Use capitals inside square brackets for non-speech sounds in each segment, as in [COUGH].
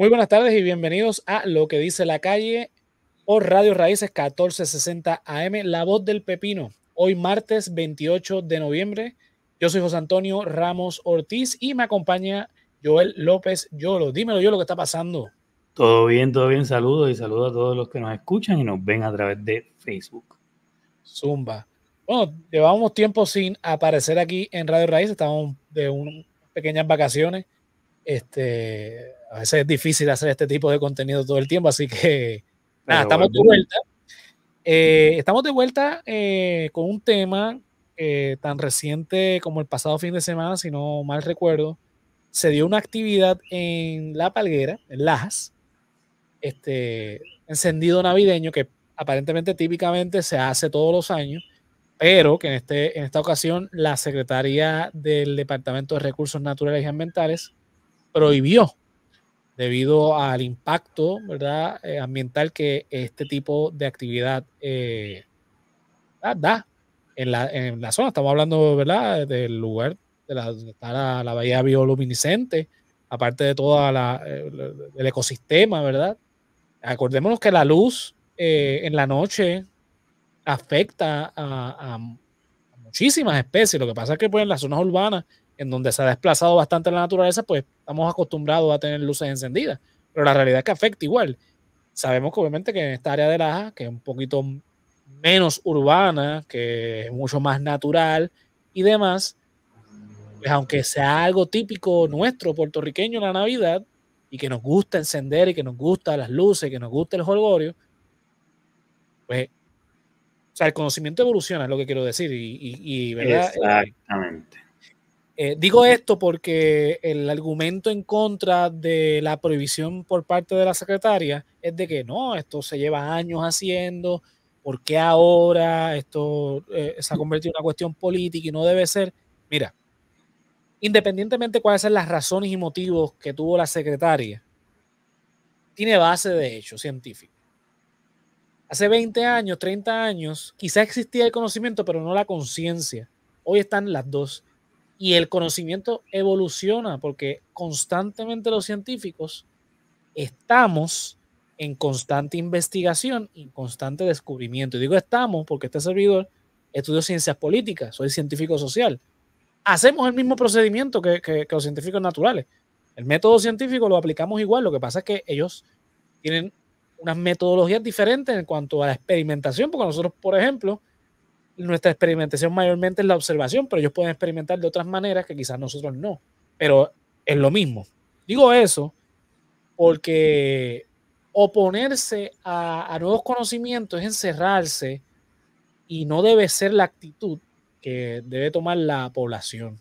Muy buenas tardes y bienvenidos a Lo que dice la calle por Radio Raíces 1460 AM, La Voz del Pepino. Hoy martes 28 de noviembre. Yo soy José Antonio Ramos Ortiz y me acompaña Joel López Yolo. Dímelo yo lo que está pasando. Todo bien, todo bien. Saludos y saludos a todos los que nos escuchan y nos ven a través de Facebook. Zumba. Bueno, llevamos tiempo sin aparecer aquí en Radio Raíces. Estamos de unas pequeñas vacaciones. Este, a veces es difícil hacer este tipo de contenido todo el tiempo, así que nada, estamos de vuelta. Eh, estamos de vuelta eh, con un tema eh, tan reciente como el pasado fin de semana, si no mal recuerdo. Se dio una actividad en La Palguera, en Lajas, este encendido navideño que aparentemente típicamente se hace todos los años, pero que en, este, en esta ocasión la Secretaría del Departamento de Recursos Naturales y Ambientales prohibió debido al impacto ¿verdad? Eh, ambiental que este tipo de actividad eh, da en la, en la, zona. Estamos hablando ¿verdad? del lugar de la, donde está la, bahía bioluminiscente, aparte de todo eh, el ecosistema, ¿verdad? Acordémonos que la luz en la noche afecta a, a, muchísimas especies. Lo que pasa es que pues, en las zonas urbanas en donde se ha desplazado bastante la naturaleza, pues estamos acostumbrados a tener luces encendidas. Pero la realidad es que afecta igual. Sabemos que obviamente que en esta área de Laja, que es un poquito menos urbana, que es mucho más natural y demás, pues aunque sea algo típico nuestro, puertorriqueño, la Navidad, y que nos gusta encender y que nos gusta las luces, que nos gusta el holgorio, pues, o sea, el conocimiento evoluciona, es lo que quiero decir, y, y, ¿verdad? Exactamente. Digo esto porque el argumento en contra de la prohibición por parte de la secretaria es de que no, esto se lleva años haciendo, ¿por qué ahora esto eh, se ha convertido en una cuestión política y no debe ser? Mira, independientemente de cuáles sean las razones y motivos que tuvo la secretaria, tiene base de hecho científico. Hace 20 años, 30 años, quizá existía el conocimiento, pero no la conciencia. Hoy están las dos y el conocimiento evoluciona porque constantemente los científicos estamos en constante investigación y constante descubrimiento. Y digo estamos porque este servidor estudio ciencias políticas, soy científico social. Hacemos el mismo procedimiento que, que, los científicos naturales. El método científico lo aplicamos igual, lo que pasa es que ellos tienen unas metodologías diferentes en cuanto a la experimentación, porque nosotros, por ejemplo, nuestra experimentación mayormente es la observación, pero ellos pueden experimentar de otras maneras que quizás nosotros no. Pero es lo mismo. Digo eso porque oponerse a, nuevos conocimientos es encerrarse y no debe ser la actitud que debe tomar la población.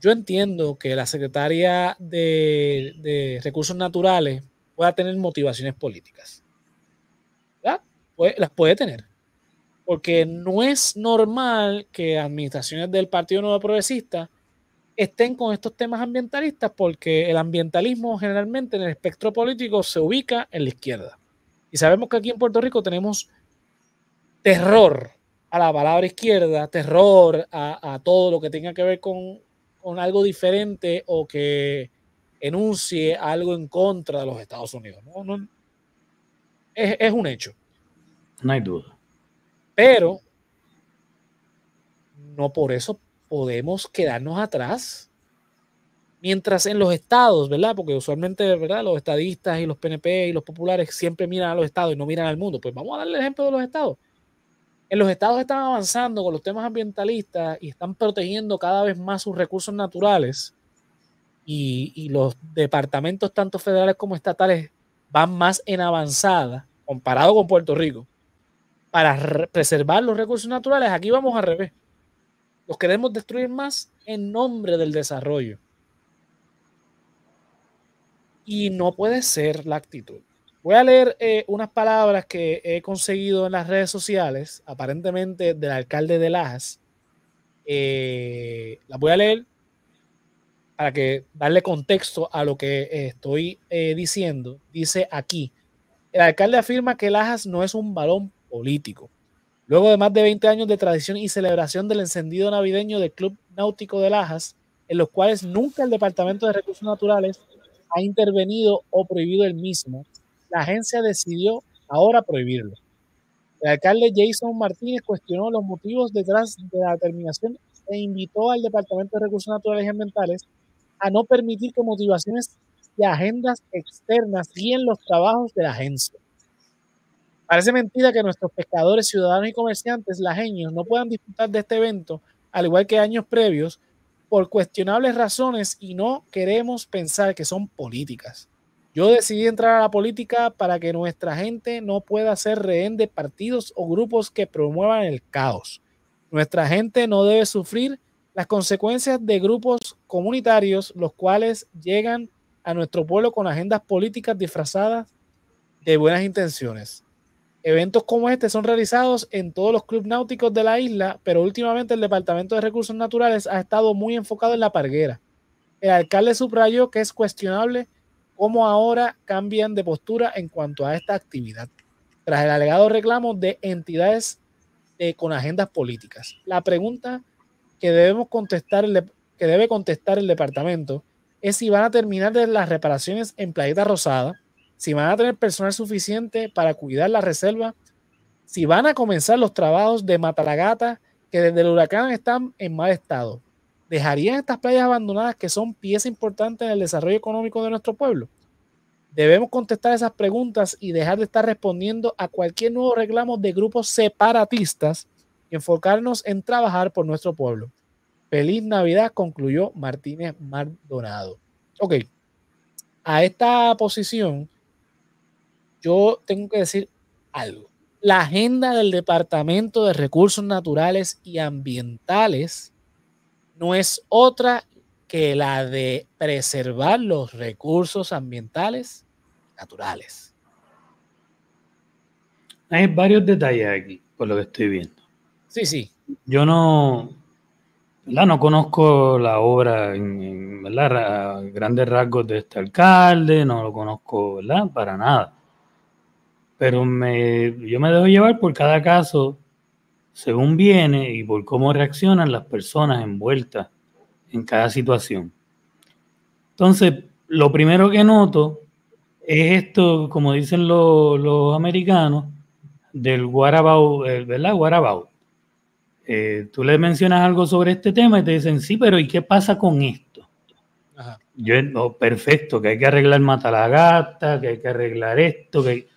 Yo entiendo que la secretaria de, Recursos Naturales pueda tener motivaciones políticas. las puede tener porque no es normal que administraciones del Partido Nuevo Progresista estén con estos temas ambientalistas, porque el ambientalismo generalmente en el espectro político se ubica en la izquierda. Y sabemos que aquí en Puerto Rico tenemos terror a la palabra izquierda, terror a, todo lo que tenga que ver con, algo diferente o que enuncie algo en contra de los Estados Unidos. es, es un hecho. No hay duda. Pero no por eso podemos quedarnos atrás. Mientras en los estados, ¿verdad? Porque usualmente, ¿verdad? Los estadistas y los PNP y los populares siempre miran a los estados y no miran al mundo. Pues vamos a darle el ejemplo de los estados. En los estados están avanzando con los temas ambientalistas y están protegiendo cada vez más sus recursos naturales. Y, y los departamentos, tanto federales como estatales, van más en avanzada comparado con Puerto Rico para preservar los recursos naturales, aquí vamos al revés. Los queremos destruir más en nombre del desarrollo. Y no puede ser la actitud. Voy a leer eh, unas palabras que he conseguido en las redes sociales, aparentemente del alcalde de Lajas. Eh, las voy a leer para que darle contexto a lo que estoy eh, diciendo. Dice aquí, el alcalde afirma que Lajas no es un balón Luego de más de 20 años de tradición y celebración del encendido navideño del Club Náutico de Lajas, en los cuales nunca el Departamento de Recursos Naturales ha intervenido o prohibido el mismo, la agencia decidió ahora prohibirlo. El alcalde Jason Martínez cuestionó los motivos detrás de la determinación e invitó al Departamento de Recursos Naturales y Ambientales a no permitir que motivaciones y agendas externas guíen los trabajos de la agencia. Parece mentira que nuestros pescadores, ciudadanos y comerciantes lajeños no puedan disfrutar de este evento, al igual que años previos, por cuestionables razones y no queremos pensar que son políticas. Yo decidí entrar a la política para que nuestra gente no pueda ser rehén de partidos o grupos que promuevan el caos. Nuestra gente no debe sufrir las consecuencias de grupos comunitarios, los cuales llegan a nuestro pueblo con agendas políticas disfrazadas de buenas intenciones. Eventos como este son realizados en todos los clubes náuticos de la isla, pero últimamente el Departamento de Recursos Naturales ha estado muy enfocado en la parguera. El alcalde subrayó que es cuestionable cómo ahora cambian de postura en cuanto a esta actividad, tras el alegado reclamo de entidades eh, con agendas políticas. La pregunta que debemos contestar, que debe contestar el departamento es si van a terminar las reparaciones en Playita Rosada, si van a tener personal suficiente para cuidar la reserva, si van a comenzar los trabajos de Matalagata que desde el huracán están en mal estado. ¿Dejarían estas playas abandonadas que son pieza importante en el desarrollo económico de nuestro pueblo? Debemos contestar esas preguntas y dejar de estar respondiendo a cualquier nuevo reclamo de grupos separatistas y enfocarnos en trabajar por nuestro pueblo. Feliz Navidad, concluyó Martínez Maldonado. Ok, a esta posición yo tengo que decir algo. La agenda del Departamento de Recursos Naturales y Ambientales no es otra que la de preservar los recursos ambientales naturales. Hay varios detalles aquí, por lo que estoy viendo. Sí, sí. Yo no, no conozco la obra en, grandes rasgos de este alcalde, no lo conozco ¿verdad? para nada. Pero me, yo me dejo llevar por cada caso según viene y por cómo reaccionan las personas envueltas en cada situación. Entonces, lo primero que noto es esto, como dicen los, americanos, del what about, eh, ¿verdad? What about. Eh, tú le mencionas algo sobre este tema y te dicen, sí, pero ¿y qué pasa con esto? Yo, no, perfecto, que hay que arreglar Matalagata, que hay que arreglar esto, que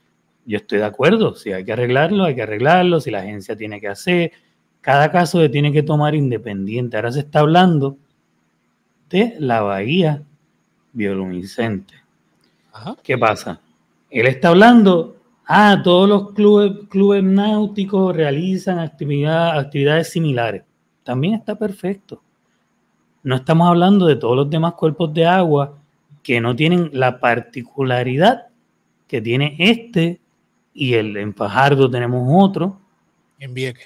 yo estoy de acuerdo, si hay que arreglarlo, hay que arreglarlo, si la agencia tiene que hacer, cada caso se tiene que tomar independiente. Ahora se está hablando de la bahía bioluminiscente. ¿Qué pasa? Él está hablando, ah, todos los clubes, clubes náuticos realizan actividades similares. También está perfecto. No estamos hablando de todos los demás cuerpos de agua que no tienen la particularidad que tiene este y el en Fajardo tenemos otro. En Vieque.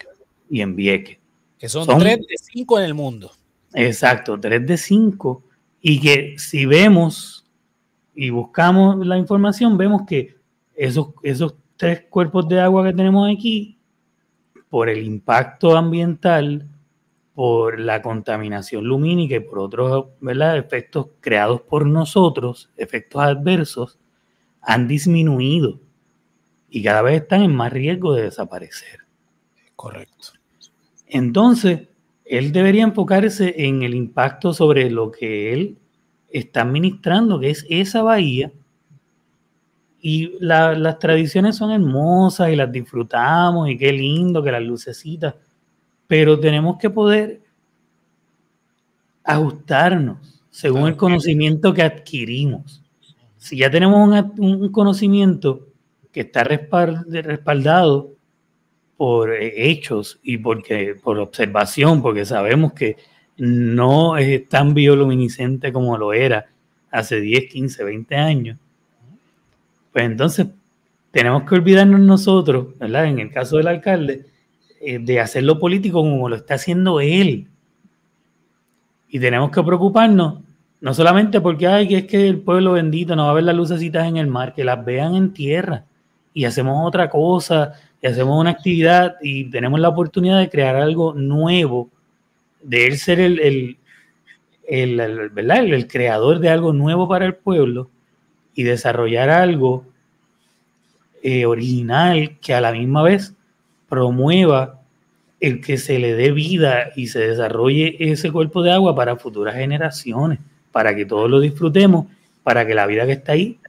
Y en Vieque. Que son, son tres de cinco en el mundo. Exacto, tres de cinco. Y que si vemos y buscamos la información, vemos que esos, esos tres cuerpos de agua que tenemos aquí, por el impacto ambiental, por la contaminación lumínica y por otros efectos creados por nosotros, efectos adversos, han disminuido y cada vez están en más riesgo de desaparecer. Correcto. Entonces, él debería enfocarse en el impacto sobre lo que él está administrando, que es esa bahía. Y las tradiciones son hermosas y las disfrutamos y qué lindo que las lucecitas, pero tenemos que poder ajustarnos según el conocimiento que adquirimos. Si ya tenemos un, conocimiento que está respaldado por hechos y porque, por observación, porque sabemos que no es tan bioluminiscente como lo era hace 10, 15, 20 años, pues entonces tenemos que olvidarnos nosotros, ¿verdad? En el caso del alcalde, eh, de hacerlo político como lo está haciendo él. Y tenemos que preocuparnos, no solamente porque hay que es que el pueblo bendito no va a ver las lucecitas en el mar, que las vean en tierra y hacemos otra cosa, y hacemos una actividad y tenemos la oportunidad de crear algo nuevo de él ser el, el, el, el creador de algo nuevo para el pueblo, y desarrollar algo eh, original que a la misma vez promueva el que se le dé vida y se desarrolle ese cuerpo de agua para futuras generaciones, para que todos lo disfrutemos, para que la vida que está ahí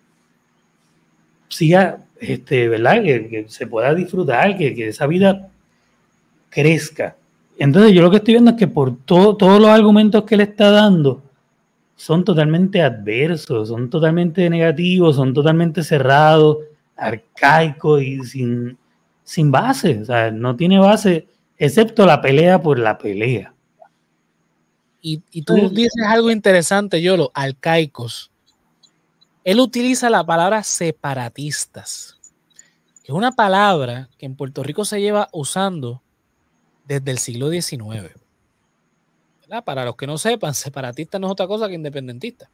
siga, este, ¿verdad? Que, se pueda disfrutar, que, que, esa vida crezca. Entonces yo lo que estoy viendo es que por todos los argumentos que le está dando son totalmente adversos, son totalmente negativos, son totalmente cerrados, arcaicos y sin, sin base. O sea, no tiene base excepto la pelea por la pelea. Y, tú dices algo interesante, yo, los arcaicos. Él utiliza la palabra separatistas, es una palabra que en Puerto Rico se lleva usando desde el siglo XIX. Para los que no sepan, [LAUGHS] separatista no es otra cosa que independentista.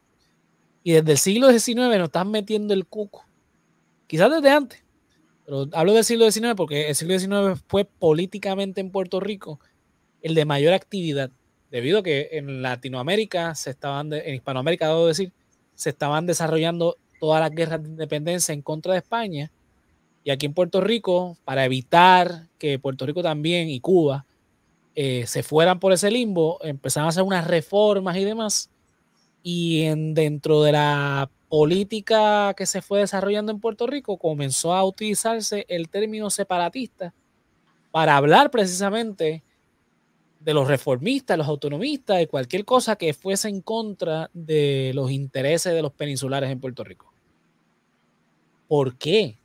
Y desde el siglo XIX nos están metiendo el cuco. Quizás desde antes, pero hablo del siglo XIX porque el siglo XIX fue políticamente en Puerto Rico el de mayor actividad, debido a que en Latinoamérica se estaban, en Hispanoamérica, debo decir, se estaban desarrollando todas las guerras de independencia en contra de España. Y aquí en Puerto Rico, para evitar que Puerto Rico también y Cuba eh, se fueran por ese limbo, empezaron a hacer unas reformas y demás. Y en, dentro de la política que se fue desarrollando en Puerto Rico, comenzó a utilizarse el término separatista para hablar precisamente de los reformistas, los autonomistas, de cualquier cosa que fuese en contra de los intereses de los peninsulares en Puerto Rico. ¿Por qué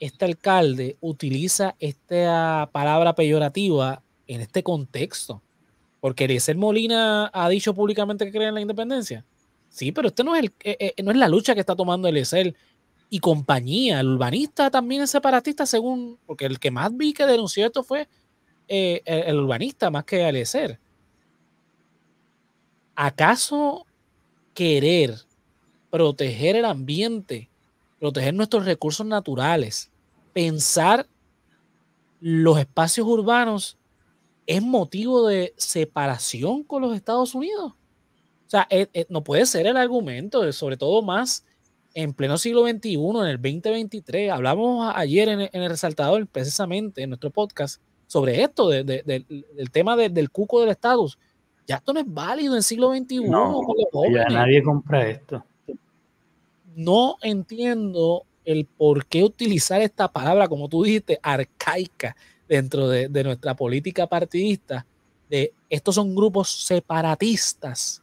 este alcalde utiliza esta palabra peyorativa en este contexto? Porque Eliezer Molina ha dicho públicamente que cree en la independencia. Sí, pero este no es, el, eh, eh, no es la lucha que está tomando Eliezer y compañía. El urbanista también es separatista, según, porque el que más vi que denunció esto fue eh, el, urbanista, más que Eliezer. ¿Acaso querer proteger el ambiente, proteger nuestros recursos naturales, pensar los espacios urbanos es motivo de separación con los Estados Unidos? O sea, eh, eh, no puede ser el argumento, sobre todo más en pleno siglo XXI, en el 2023. Hablamos ayer en, el resaltador, precisamente en nuestro podcast, sobre esto, del tema del cuco del estatus. Ya esto no es válido en siglo XXI. No, ya nadie compra esto. No entiendo el por qué utilizar esta palabra, como tú dijiste, arcaica dentro de, de nuestra política partidista, de estos son grupos separatistas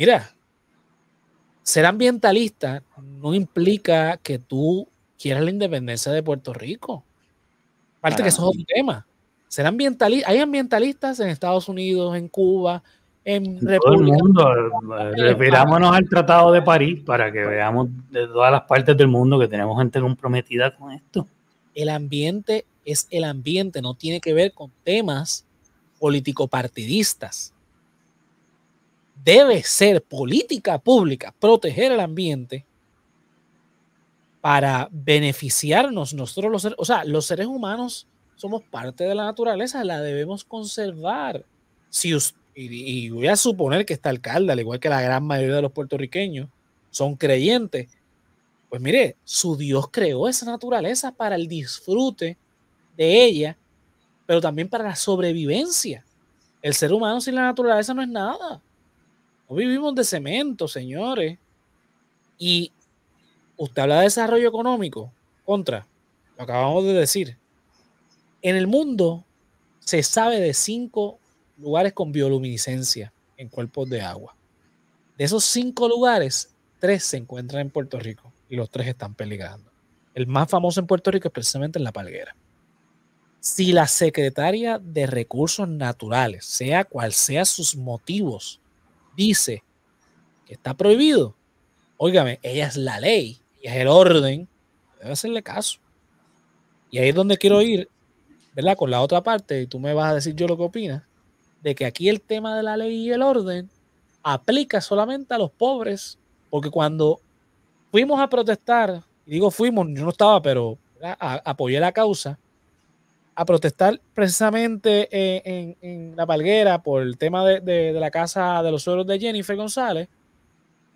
Mira, ser ambientalista no implica que tú quieras la independencia de Puerto Rico. Aparte que eso es otro tema. Ser ambientalista, hay ambientalistas en Estados Unidos, en Cuba, en República. Todo el mundo. Eh, refirámonos al Tratado de París para que veamos de todas las partes del mundo que tenemos gente comprometida con esto. El ambiente es el ambiente, no tiene que ver con temas político-partidistas debe ser política pública proteger el ambiente para beneficiarnos nosotros los seres, o sea, los seres humanos somos parte de la naturaleza, la debemos conservar. Si y, voy a suponer que este alcalde, al igual que la gran mayoría de los puertorriqueños, son creyentes. Pues mire, su Dios creó esa naturaleza para el disfrute de ella, pero también para la sobrevivencia. El ser humano sin la naturaleza no es nada. No vivimos de cemento, señores. Y usted habla de desarrollo económico, contra, lo acabamos de decir. En el mundo se sabe de cinco lugares con bioluminiscencia en cuerpos de agua. De esos cinco lugares, tres se encuentran en Puerto Rico y los tres están peligrando. El más famoso en Puerto Rico es precisamente en La Palguera. Si la secretaria de Recursos Naturales, sea cual sea sus motivos dice que está prohibido, óigame, ella es la ley, ella es el orden, debe hacerle caso. Y ahí es donde quiero ir, ¿verdad? Con la otra parte, y tú me vas a decir yo lo que opinas, de que aquí el tema de la ley y el orden aplica solamente a los pobres, porque cuando fuimos a protestar, y digo fuimos, yo no estaba, pero apoyé la causa, a protestar precisamente eh, en, la palguera por el tema de, la casa de los suelos de Jennifer González,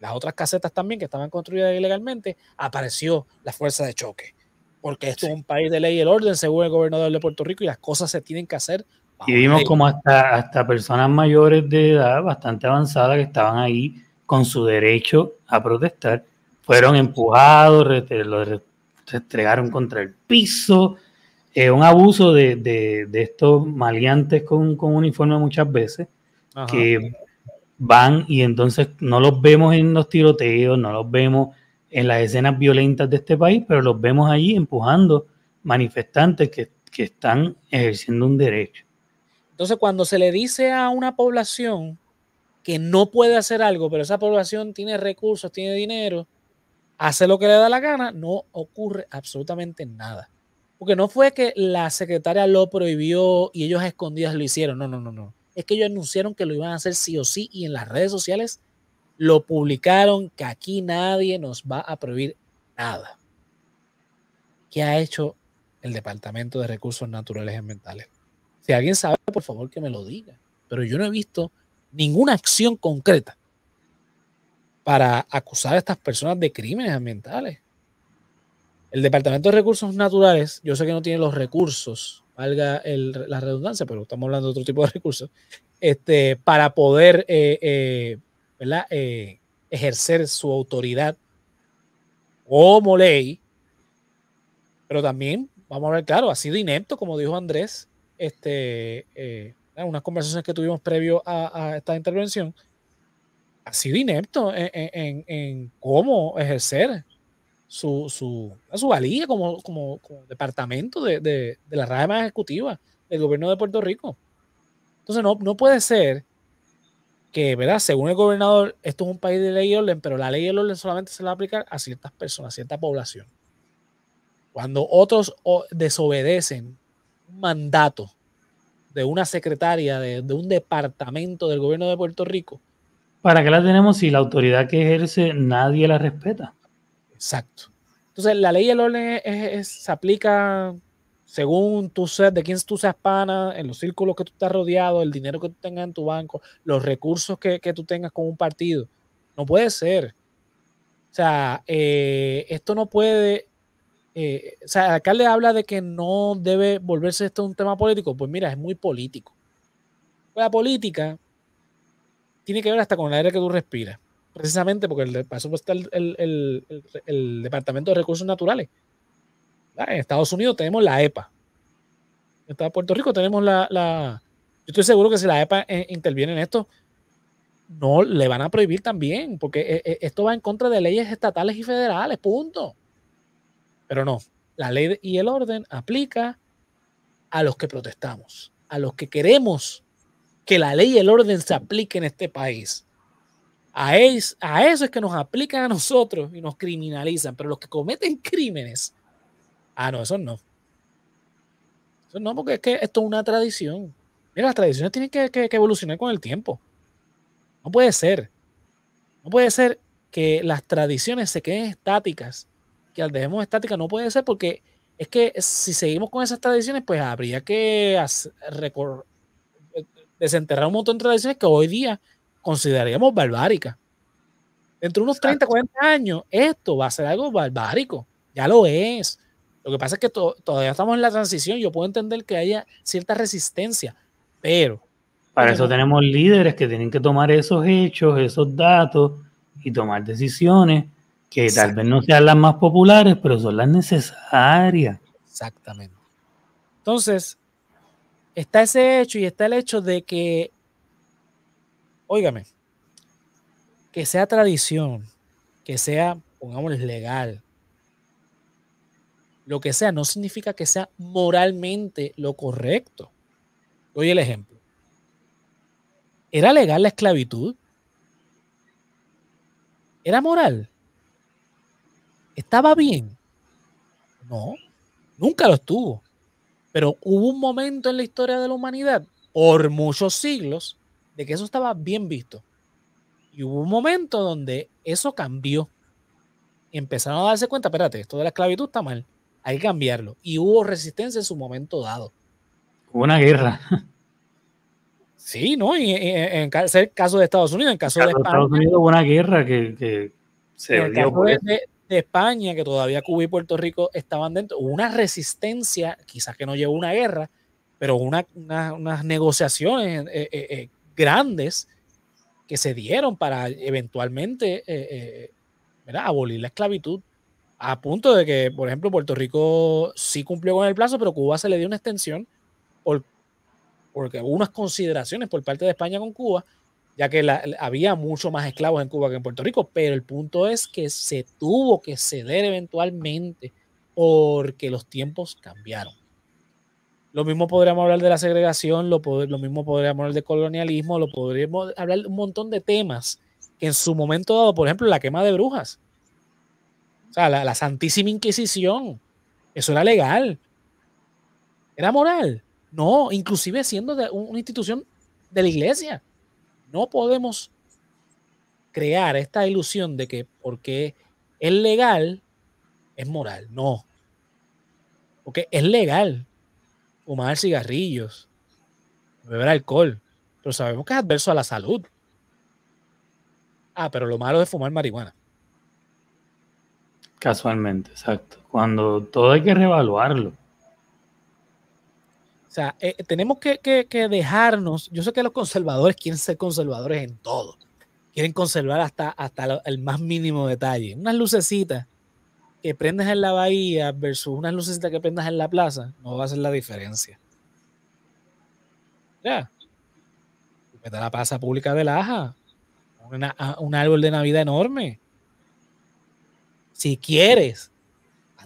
las otras casetas también que estaban construidas ilegalmente, apareció la fuerza de choque. Porque esto es un país de ley y el orden, según el gobernador de Puerto Rico, y las cosas se tienen que hacer. Y vimos como hasta, hasta personas mayores de edad, bastante avanzadas, que estaban ahí con su derecho a protestar, fueron empujados, los restregaron contra el piso. Eh, un abuso de, de, de, estos maleantes con, con uniforme muchas veces, que van y entonces no los vemos en los tiroteos, no los vemos en las escenas violentas de este país, pero los vemos allí empujando manifestantes que, que están ejerciendo un derecho. Entonces, cuando se le dice a una población que no puede hacer algo, pero esa población tiene recursos, tiene dinero, hace lo que le da la gana, no ocurre absolutamente nada. Porque no fue que la secretaria lo prohibió y ellos a escondidas lo hicieron, no, no, no, no es que ellos anunciaron que lo iban a hacer sí o sí y en las redes sociales lo publicaron que aquí nadie nos va a prohibir nada. ¿Qué ha hecho el Departamento de Recursos Naturales y Ambientales? Si alguien sabe, por favor que me lo diga. Pero yo no he visto ninguna acción concreta para acusar a estas personas de crímenes ambientales. El Departamento de Recursos Naturales, yo sé que no tiene los recursos valga la redundancia, pero estamos hablando de otro tipo de recursos, este, para poder eh, eh, eh, ejercer su autoridad como ley, pero también, vamos a ver, claro, ha sido inepto, como dijo Andrés, este, unas conversaciones que tuvimos previo a, esta intervención, ha sido inepto en cómo ejercer su, su, su valía como, como, departamento de, de, la rama ejecutiva del gobierno de Puerto Rico. Entonces no, no puede ser que, ¿verdad? Según el gobernador, esto es un país de ley y orden, pero la ley y el orden solamente se la va a a ciertas personas, a cierta población. Cuando otros desobedecen mandato de una secretaria de, de, un departamento del gobierno de Puerto Rico. ¿Para qué la tenemos si la autoridad que ejerce nadie la respeta? Exacto. Entonces, la ley del orden se aplica según tú seas, de quién tú seas pana, en los círculos que tú estás rodeado, el dinero que tú tengas en tu banco, los recursos que, tú tengas con un partido. No puede ser. O sea, eh, esto no puede. Eh, o sea, el alcalde habla de que no debe volverse esto un tema político. Pues mira, es muy político. La política tiene que ver hasta con el aire que tú respiras precisamente porque el, para está el, Departamento de Recursos Naturales. En Estados Unidos tenemos la EPA. En Puerto Rico tenemos la, Yo estoy seguro que si la EPA eh, interviene en esto, no le van a prohibir también, porque eh, eh, esto va en contra de leyes estatales y federales, punto. Pero no, la ley y el orden aplica a los que protestamos, a los que queremos que la ley y el orden se aplique en este país. A, eso es que nos aplican a nosotros y nos criminalizan, pero los que cometen crímenes, ah, no, eso no. Eso no, porque es que esto es una tradición. Mira, las tradiciones tienen que, evolucionar con el tiempo. No puede ser. No puede ser que las tradiciones se queden estáticas, que al dejemos estáticas no puede ser porque es que si seguimos con esas tradiciones, pues habría que desenterrar un montón de tradiciones que hoy día consideraríamos barbárica. Dentro de unos 30, 40 años, esto va a ser algo barbárico. Ya lo es. Lo que pasa es que todavía estamos en la transición. Yo puedo entender que haya cierta resistencia, pero. Para eso tenemos líderes que tienen que tomar esos hechos, esos datos y tomar decisiones que tal vez no sean las más populares, pero son las necesarias. Exactamente. Entonces, está ese hecho y está el hecho de que óigame, que sea tradición, que sea, pongámosle, legal, lo que sea, no significa que sea moralmente lo correcto. Oye el ejemplo. ¿Era legal la esclavitud? ¿Era moral? ¿Estaba bien? No, nunca lo estuvo. Pero hubo un momento en la historia de la humanidad, por muchos siglos, de que eso estaba bien visto. Y hubo un momento donde eso cambió. Y empezaron a darse cuenta, espérate, esto de la esclavitud está mal, hay que cambiarlo. Y hubo resistencia en su momento dado. Hubo una guerra. Sí, ¿no? Y, en, el caso de Estados Unidos, en caso, de España. Estados Unidos hubo una guerra que, se dio por de, España, que todavía Cuba y Puerto Rico estaban dentro, una resistencia, quizás que no llevó una guerra, pero una, unas negociaciones eh, eh, eh, grandes que se dieron para eventualmente abolir la esclavitud. A punto de que, por ejemplo, Puerto Rico sí cumplió con el plazo, pero Cuba se le dio una extensión por, porque hubo unas consideraciones por parte de España con Cuba, ya que había mucho más esclavos en Cuba que en Puerto Rico, pero el punto es que se tuvo que ceder eventualmente porque los tiempos cambiaron. Lo mismo podríamos hablar de la segregación, lo, lo mismo podríamos hablar de colonialismo, lo podríamos hablar de un montón de temas que en su momento dado, por ejemplo, la quema de brujas. O sea, la, Santísima Inquisición. Eso era legal. ¿Era moral? No, inclusive siendo de una institución de la iglesia. No podemos crear esta ilusión de que porque es legal, es moral. No. Porque es legal fumar cigarrillos, beber alcohol, pero sabemos que es adverso a la salud. Ah, pero lo malo es fumar marihuana. Casualmente, exacto. Cuando todo hay que reevaluarlo. O sea, eh, tenemos que, que, dejarnos. Yo sé que los conservadores quieren ser conservadores en todo. Quieren conservar hasta, hasta el más mínimo detalle. Unas lucecitas que prendas en la bahía versus unas lucecitas que prendas en la plaza, no va a ser la diferencia. Ya. Meta la plaza pública de Laja. un árbol de Navidad enorme. Si quieres,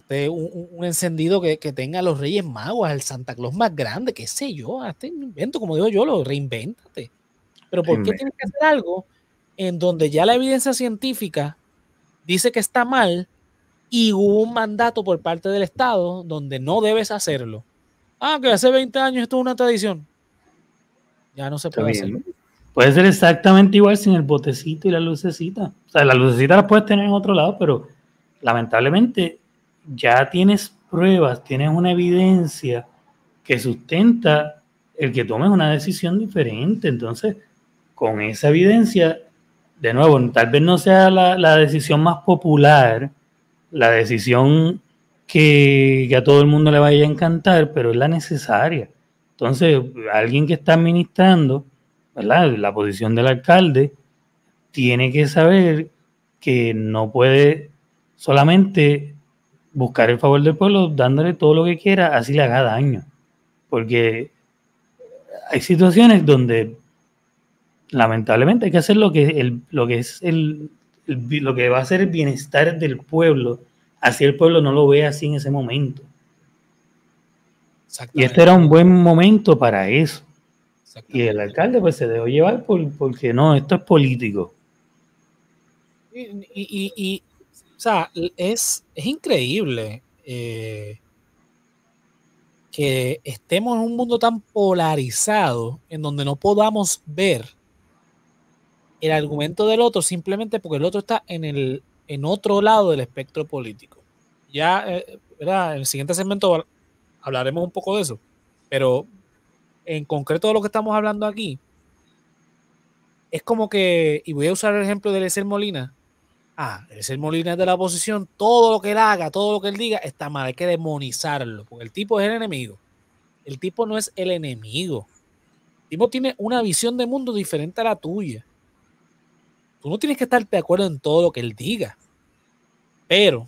hazte un, encendido que, tenga los Reyes Magos, el Santa Claus más grande, qué sé yo, hazte un invento, como digo yo, lo reinvéntate. Pero ¿por qué tienes que hacer algo en donde ya la evidencia científica dice que está mal y hubo un mandato por parte del Estado donde no debes hacerlo. Ah, que hace 20 años esto es una tradición. Ya no se puede hacer. Puede ser exactamente igual sin el botecito y la lucecita. O sea, la lucecita la puedes tener en otro lado, pero lamentablemente ya tienes pruebas, tienes una evidencia que sustenta el que tomes una decisión diferente. Entonces, con esa evidencia, de nuevo, tal vez no sea la, la decisión más popular, la decisión que, a todo el mundo le vaya a encantar, pero es la necesaria. Entonces, alguien que está administrando, ¿verdad? La posición del alcalde, tiene que saber que no puede solamente buscar el favor del pueblo dándole todo lo que quiera, así le haga daño. Porque hay situaciones donde lamentablemente hay que hacer lo que, el, lo que es el, lo que va a ser el bienestar del pueblo, así el pueblo no lo ve así en ese momento. Y este era un buen momento para eso. Y el alcalde pues se dejó llevar por, porque no, esto es político. Y, o sea, es, es increíble eh, que estemos en un mundo tan polarizado en donde no podamos ver el argumento del otro simplemente porque el otro está en el en otro lado del espectro político. Ya, eh, en el siguiente segmento hablaremos un poco de eso, pero en concreto de lo que estamos hablando aquí, es como que, y voy a usar el ejemplo de Eliezer Molina. Ah, Eliezer Molina es de la oposición, todo lo que él haga, todo lo que él diga está mal, hay que demonizarlo, porque el tipo es el enemigo. El tipo no es el enemigo. El tipo tiene una visión de mundo diferente a la tuya. Tú no tienes que estar de acuerdo en todo lo que él diga. Pero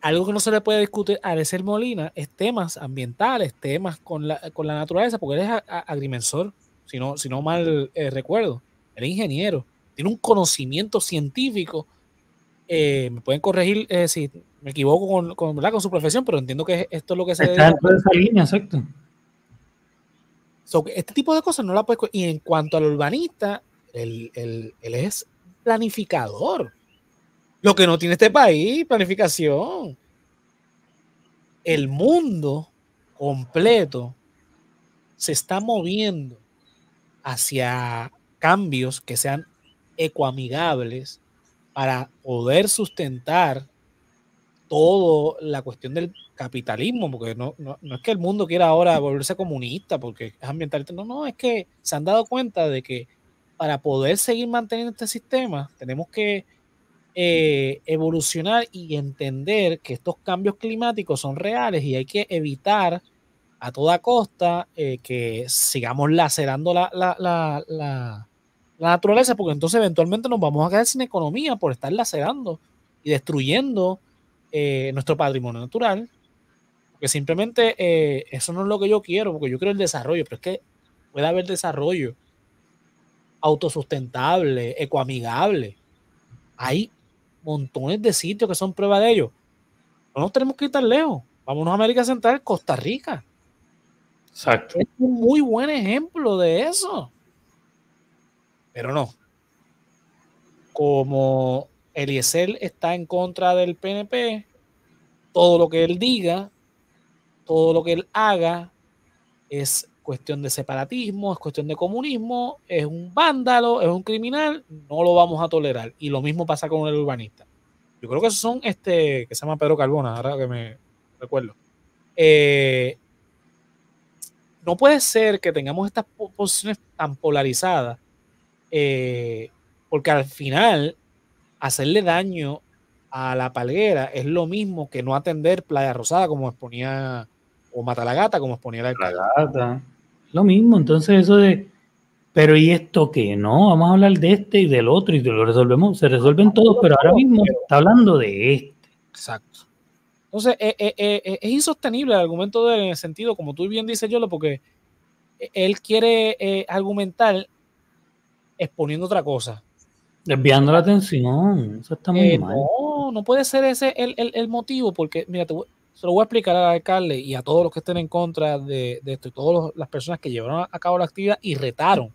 algo que no se le puede discutir a Arecer Molina es temas ambientales, temas con la, con la naturaleza, porque él es agrimensor, si no, si no mal eh, recuerdo. Él ingeniero, tiene un conocimiento científico. Eh, me pueden corregir eh, si me equivoco con, con, con, su profesión, pero entiendo que esto es lo que se. Está en esa línea, exacto. este tipo de cosas no la puedes. Y en cuanto al urbanista, él, es planificador. Lo que no tiene este país, planificación. El mundo completo se está moviendo hacia cambios que sean ecoamigables para poder sustentar todo la cuestión del capitalismo, porque no, no, no, es que el mundo quiera ahora volverse comunista, porque es ambientalista, no, no, es que se han dado cuenta de que para poder seguir manteniendo este sistema tenemos que eh, evolucionar y entender que estos cambios climáticos son reales y hay que evitar a toda costa eh, que sigamos lacerando la, la, la, la, naturaleza, porque entonces eventualmente nos vamos a quedar sin economía por estar lacerando y destruyendo eh, nuestro patrimonio natural. Porque simplemente eh, eso no es lo que yo quiero, porque yo quiero el desarrollo, pero es que puede haber desarrollo autosustentable, ecoamigable. Hay montones de sitios que son prueba de ello. No nos tenemos que ir tan lejos. Vámonos a América Central, Costa Rica. Exacto. Es un muy buen ejemplo de eso. Pero no. Como Eliezer está en contra del PNP, todo lo que él diga, todo lo que él haga es cuestión de separatismo, es cuestión de comunismo, es un vándalo, es un criminal, no lo vamos a tolerar. Y lo mismo pasa con el urbanista. Yo creo que esos son este, que se llama Pedro Carbona, ahora que me recuerdo. Eh, no puede ser que tengamos estas posiciones tan polarizadas, eh, porque al final hacerle daño a la palguera es lo mismo que no atender Playa Rosada como exponía, o Matalagata como exponía la gata. Lo mismo, entonces eso de, pero ¿y esto qué? No, vamos a hablar de este y del otro y lo resolvemos, se resuelven todos, pero ahora mismo está hablando de este. Exacto. Entonces, eh, eh, eh, es insostenible el argumento de él en el sentido, como tú bien dices, Yolo, porque él quiere argumentar exponiendo otra cosa. Desviando la atención. Eso está muy mal. No, no puede ser ese el, motivo, porque, mira, se lo voy a explicar al alcalde y a todos los que estén en contra de, esto y todas las personas que llevaron a cabo la actividad y retaron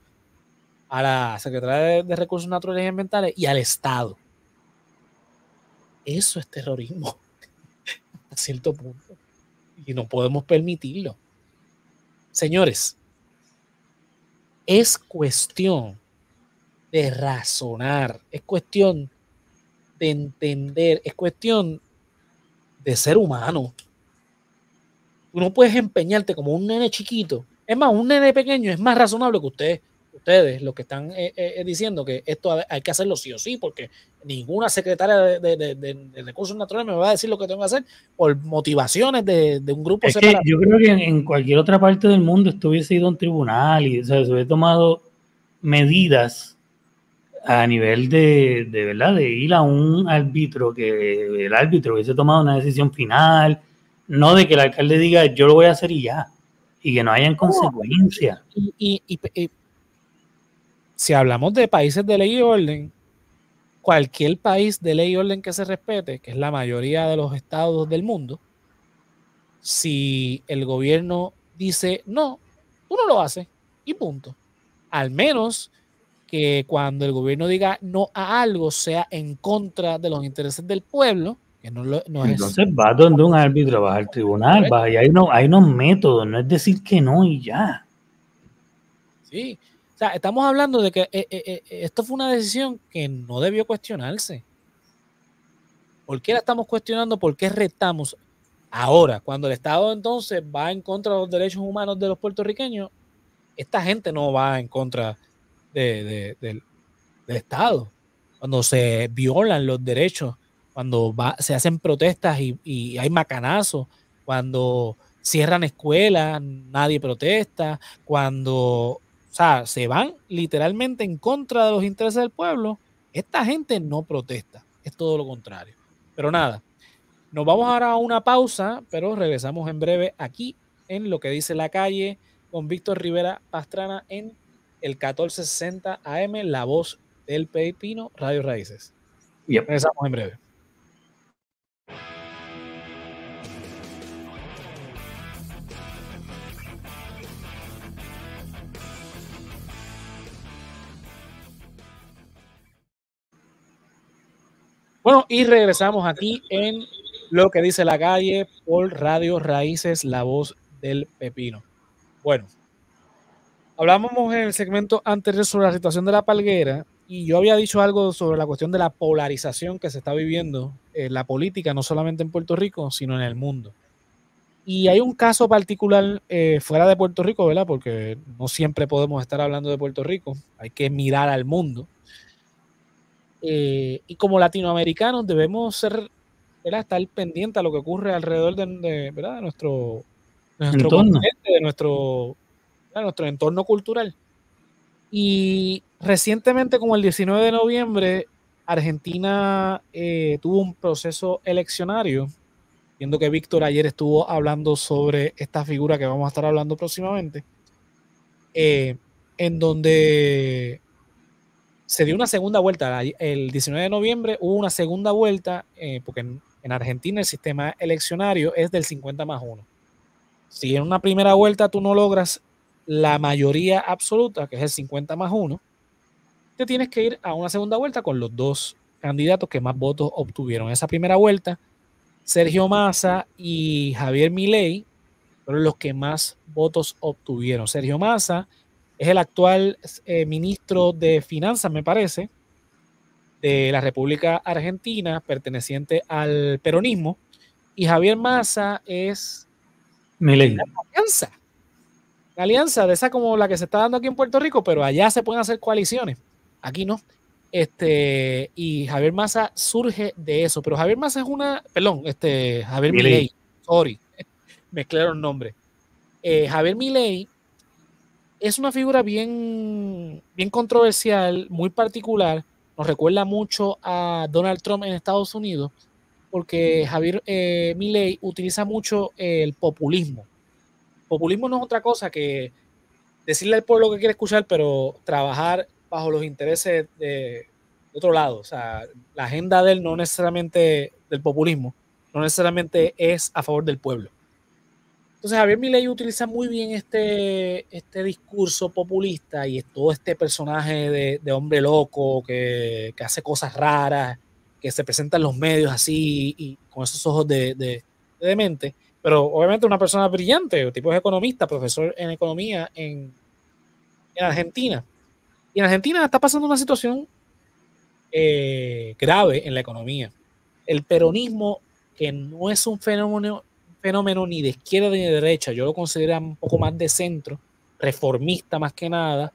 a la Secretaría de Recursos Naturales y Ambientales y al Estado. Eso es terrorismo [LAUGHS] cierto punto. Y no podemos permitirlo. Señores, es cuestión de razonar, es cuestión de entender, es cuestión de ser humano. Tú no puedes empeñarte como un nene chiquito. Es más, un nene pequeño es más razonable que usted ustedes los que están eh, eh, diciendo que esto hay que hacerlo sí o sí, porque ninguna secretaria de, recursos naturales me va a decir lo que tengo que hacer por motivaciones de, un grupo separado. yo creo que en, cualquier otra parte del mundo esto hubiese ido a un tribunal y se hubiese tomado medidas a nivel de, de verdad de ir a un árbitro que el árbitro hubiese tomado una decisión final, no de que el alcalde diga yo lo voy a hacer y ya, y que no hayan consecuencias. y, si hablamos de países de ley y orden, cualquier país de ley y orden que se respete, que es la mayoría de los estados del mundo, si el gobierno dice no, tú no lo haces y punto. Al menos que cuando el gobierno diga no a algo sea en contra de los intereses del pueblo, que no, lo, no Entonces va donde un árbitro, va al tribunal, y hay, no, hay unos métodos, no es decir que no y ya. Sí, o sea, estamos hablando de que eh, eh, eh, esto fue una decisión que no debió cuestionarse. ¿Por qué la estamos cuestionando? ¿Por qué retamos? Ahora, cuando el Estado entonces va en contra de los derechos humanos de los puertorriqueños, esta gente no va en contra del Estado. Cuando se violan los derechos, cuando se hacen protestas y, y hay macanazos, cuando cierran escuelas, nadie protesta, cuando o sea, se van literalmente en contra de los intereses del pueblo. Esta gente no protesta, es todo lo contrario. Pero nada, nos vamos ahora a una pausa, pero regresamos en breve aquí en lo que dice la calle con Víctor Rivera Pastrana en el 1460 AM, la voz del Pepino Radio Raíces. Y Regresamos en breve. Bueno, y regresamos aquí en lo que dice la calle por Radio Raíces, la voz del pepino. Bueno, hablamos en el segmento anterior sobre la situación de la palguera y yo había dicho algo sobre la cuestión de la polarización que se está viviendo en la política, no solamente en Puerto Rico, sino en el mundo. Y hay un caso particular eh, fuera de Puerto Rico, ¿verdad? Porque no siempre podemos estar hablando de Puerto Rico, hay que mirar al mundo. Eh, y como latinoamericanos debemos ser, ¿verdad? estar pendientes a lo que ocurre alrededor de, ¿verdad? nuestro, nuestro entorno. de nuestro, nuestro entorno cultural. Y recientemente, como el 19 de noviembre, Argentina eh, tuvo un proceso eleccionario viendo que Víctor ayer estuvo hablando sobre esta figura que vamos a estar hablando próximamente, eh, en donde se dio una segunda vuelta. El 19 de noviembre hubo una segunda vuelta, eh, porque en, Argentina el sistema eleccionario es del 50 más 1. Si en una primera vuelta tú no logras la mayoría absoluta, que es el 50 más 1, te tienes que ir a una segunda vuelta con los dos candidatos que más votos obtuvieron. Esa primera vuelta Sergio Massa y Javier Milei fueron los que más votos obtuvieron. Sergio Massa es el actual eh, ministro de Finanzas, me parece, de la República Argentina, perteneciente al peronismo. Y Javier Massa es Milei. La. Alianza de esa como la que se está dando aquí en Puerto Rico, pero allá se pueden hacer coaliciones. Aquí no. Este, y Javier Massa surge de eso, pero Javier Massa es una, perdón, este, Javier Milei, sorry, [LAUGHS] mezclaron el nombre. Eh, Javier Milei es una figura bien, bien controversial, muy particular, nos recuerda mucho a Donald Trump en Estados Unidos, porque Javier eh, Milei utiliza mucho el populismo. Populismo no es otra cosa que decirle al pueblo que quiere escuchar, pero trabajar bajo los intereses de, otro lado. O sea, la agenda de él no necesariamente del populismo, no necesariamente es a favor del pueblo. Entonces Javier Milei utiliza muy bien este, este discurso populista y todo este personaje de, hombre loco que, hace cosas raras, que se presenta en los medios así y con esos ojos de, de, de demente, pero obviamente una persona brillante, tipo es economista, profesor en economía en, en Argentina. Y en Argentina está pasando una situación eh, grave en la economía. El peronismo, que no es un fenómeno, fenómeno ni de izquierda ni de derecha, yo lo considero un poco más de centro, reformista más que nada,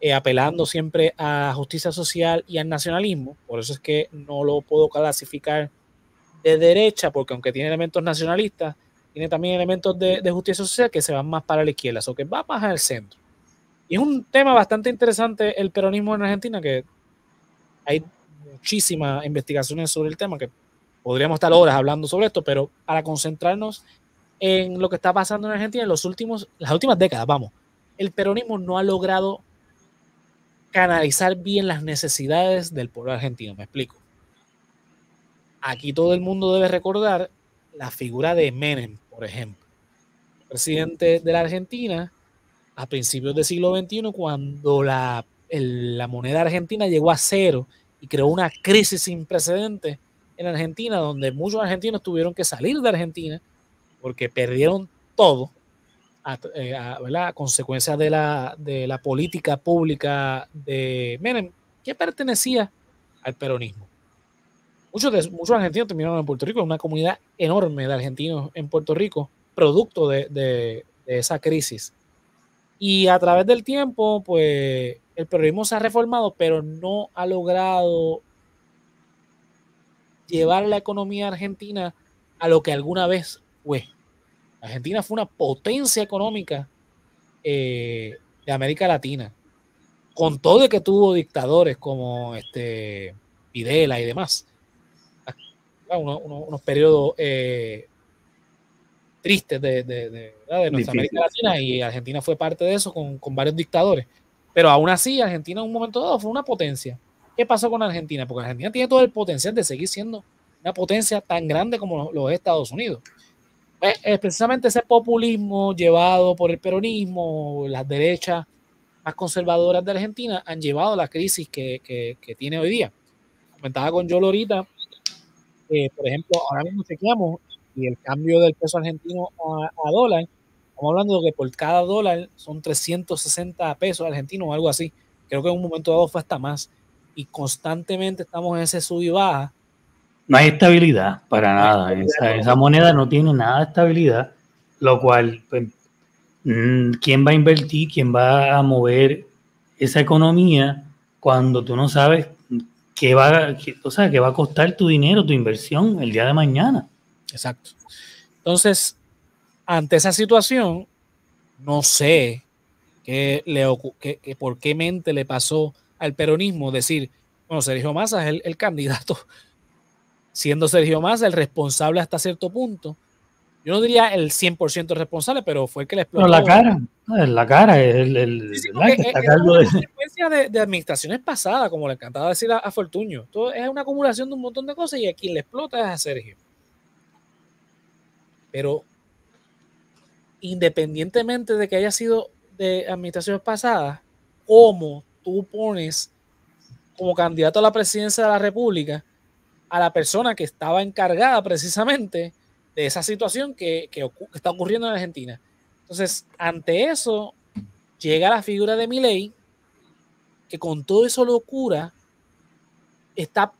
eh, apelando siempre a justicia social y al nacionalismo. Por eso es que no lo puedo clasificar de derecha, porque aunque tiene elementos nacionalistas, tiene también elementos de, justicia social que se van más para la izquierda, o que va más al centro. Y es un tema bastante interesante el peronismo en Argentina, que hay muchísimas investigaciones sobre el tema, que podríamos estar horas hablando sobre esto, pero para concentrarnos en lo que está pasando en Argentina en los últimos, las últimas décadas, vamos, el peronismo no ha logrado canalizar bien las necesidades del pueblo argentino, me explico. Aquí todo el mundo debe recordar la figura de Menem, por ejemplo, presidente de la Argentina, a principios del siglo XXI, cuando la, la moneda argentina llegó a cero y creó una crisis sin precedentes en Argentina, donde muchos argentinos tuvieron que salir de Argentina porque perdieron todo a, eh, a, consecuencia de la, de la política pública de Menem, que pertenecía al peronismo. Muchos, muchos argentinos terminaron en Puerto Rico, una comunidad enorme de argentinos en Puerto Rico, producto de, de esa crisis. Y a través del tiempo, pues el peronismo se ha reformado, pero no ha logrado llevar la economía argentina a lo que alguna vez fue. Argentina fue una potencia económica eh, de América Latina, con todo de que tuvo dictadores como este Videla y demás. Ah, unos, periodos eh, tristes de, de, de, nuestra América Latina y Argentina fue parte de eso con, con, varios dictadores. Pero aún así, Argentina en un momento dado fue una potencia. ¿Qué pasó con Argentina? Porque Argentina tiene todo el potencial de seguir siendo una potencia tan grande como los Estados Unidos. Pues, es precisamente ese populismo llevado por el peronismo, las derechas más conservadoras de Argentina han llevado a la crisis que, que, que tiene hoy día. Comentaba con Joel ahorita, eh, por ejemplo, ahora mismo chequeamos y el cambio del peso argentino a, dólar, estamos hablando de que por cada dólar son 360 pesos argentinos o algo así. Creo que en un momento dado fue hasta más. y constantemente estamos en ese sub y baja. No hay estabilidad para nada. Esa, moneda no tiene nada de estabilidad, lo cual, pues, mm, ¿quién va a invertir? ¿Quién va a mover esa economía cuando tú no sabes qué va, o sea, qué va a costar tu dinero, tu inversión el día de mañana? Exacto. Entonces, ante esa situación, no sé qué le, qué, por qué mente le pasó al peronismo decir, bueno, Sergio Massa es el, candidato, [LAUGHS] siendo Sergio Massa el responsable hasta cierto punto. Yo no diría el 100% responsable, pero fue el que le explotó. Pero la cara, la cara es el, el sí, consecuencia de, de, administraciones pasadas, como le encantaba decir a, a Fortuño. Todo es una acumulación de un montón de cosas y a quien le explota es a Sergio. Pero independientemente de que haya sido de administraciones pasadas, cómo tú pones como candidato a la presidencia de la República a la persona que estaba encargada precisamente de esa situación que, está ocurriendo en Argentina. Entonces, ante eso, llega la figura de Milei, que con todo eso locura, está,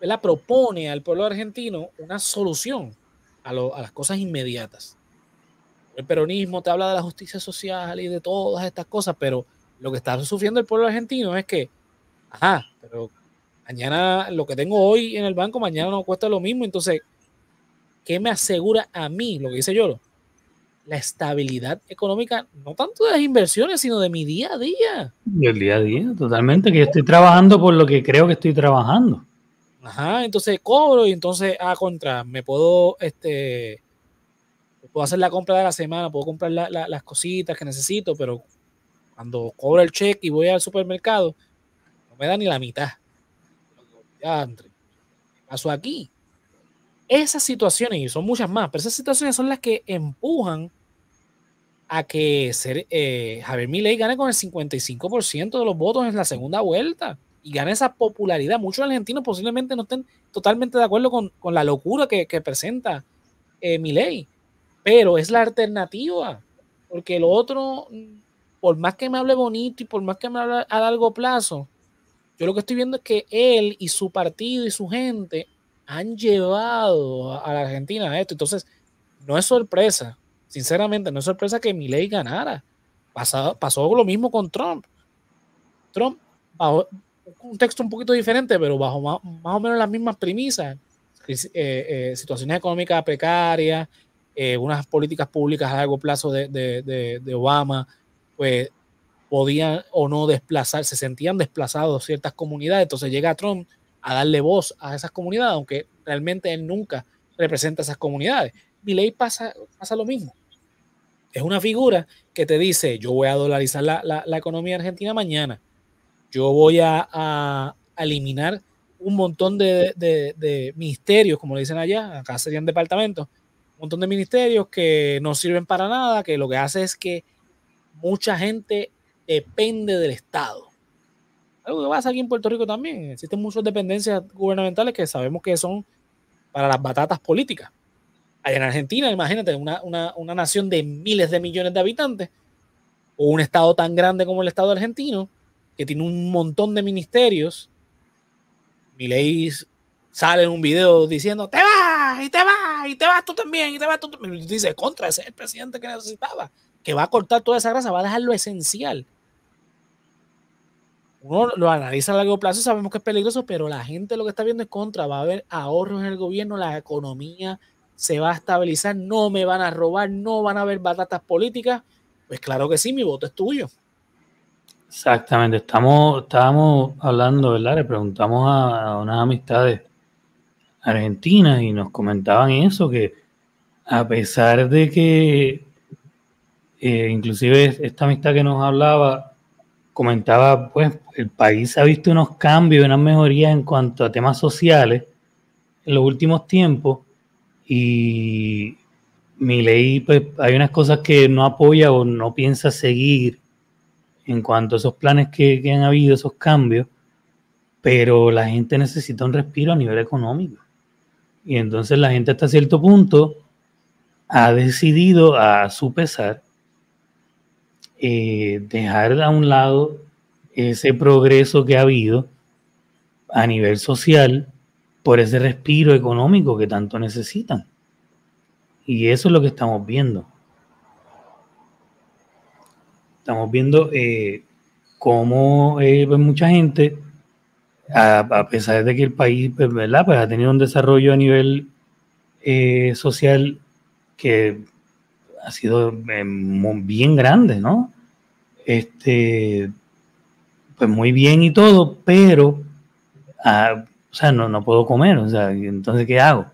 la propone al pueblo argentino una solución a, a las cosas inmediatas. El peronismo te habla de la justicia social y de todas estas cosas, pero lo que está sufriendo el pueblo argentino es que, ajá, pero mañana lo que tengo hoy en el banco, mañana no cuesta lo mismo. Entonces, ¿qué me asegura a mí, lo que dice yo? La estabilidad económica, no tanto de las inversiones, sino de mi día a día. El día a día, totalmente, que yo estoy trabajando por lo que creo que estoy trabajando. Ajá, entonces cobro y entonces, a ah, contra, me puedo, este, puedo hacer la compra de la semana, puedo comprar las cositas que necesito, pero cuando cobro el cheque y voy al supermercado, no me da ni la mitad. Ya, ¿qué pasó aquí? Esas situaciones, y son muchas más, pero esas situaciones son las que empujan a que ser, eh, Javier Milei gane con el 55% de los votos en la segunda vuelta y gane esa popularidad. Muchos argentinos posiblemente no estén totalmente de acuerdo con, la locura que, presenta eh, Milei, pero es la alternativa, porque lo otro por más que me hable bonito y por más que me hable a largo plazo, yo lo que estoy viendo es que él y su partido y su gente han llevado a la Argentina a esto. Entonces, no es sorpresa, sinceramente, no es sorpresa que Milei ganara. Pasado, pasó lo mismo con Trump. Trump, un texto un poquito diferente, pero bajo más, o menos las mismas premisas, eh, eh, situaciones económicas precarias, eh, unas políticas públicas a largo plazo de, de, de Obama, pues podían o no desplazar, se sentían desplazados ciertas comunidades. Entonces llega Trump a darle voz a esas comunidades, aunque realmente él nunca representa esas comunidades. Milley pasa, pasa lo mismo. Es una figura que te dice, yo voy a dolarizar la, la, economía argentina mañana, yo voy a, a eliminar un montón de, de, de, ministerios, como le dicen allá, acá serían departamentos, un montón de ministerios que no sirven para nada, que lo que hace es que mucha gente depende del Estado. Algo que pasa aquí en Puerto Rico también. Existen muchas dependencias gubernamentales que sabemos que son para las batatas políticas. Allá en Argentina, imagínate, una, una nación de miles de millones de habitantes, o un estado tan grande como el estado argentino, que tiene un montón de ministerios. Mi ley sale en un video diciendo, te vas, y te vas, y te vas tú también, y te vas tú también. dice, contra, ese es el presidente que necesitaba que va a cortar toda esa grasa, va a dejar lo esencial. Uno lo analiza a largo plazo, sabemos que es peligroso, pero la gente lo que está viendo es contra, va a haber ahorros en el gobierno, la economía se va a estabilizar, no me van a robar, no van a haber batatas políticas. Pues claro que sí, mi voto es tuyo. Exactamente, estamos, estábamos hablando, ¿verdad? Le preguntamos a, unas amistades argentinas y nos comentaban eso, que a pesar de que eh, inclusive esta amistad que nos hablaba comentaba, pues el país ha visto unos cambios, unas mejorías en cuanto a temas sociales en los últimos tiempos y mi ley, pues hay unas cosas que no apoya o no piensa seguir en cuanto a esos planes que, que han habido, esos cambios, pero la gente necesita un respiro a nivel económico. Y entonces la gente hasta cierto punto ha decidido a su pesar eh, dejar a un lado ese progreso que ha habido a nivel social por ese respiro económico que tanto necesitan. Y eso es lo que estamos viendo. Estamos viendo eh, cómo eh, pues, mucha gente, a, pesar de que el país pues, ¿verdad? Pues, ha tenido un desarrollo a nivel social que ha sido bien grande, ¿no? Este, pues muy bien y todo, pero ah, o sea, no, no puedo comer, o sea, entonces, ¿qué hago?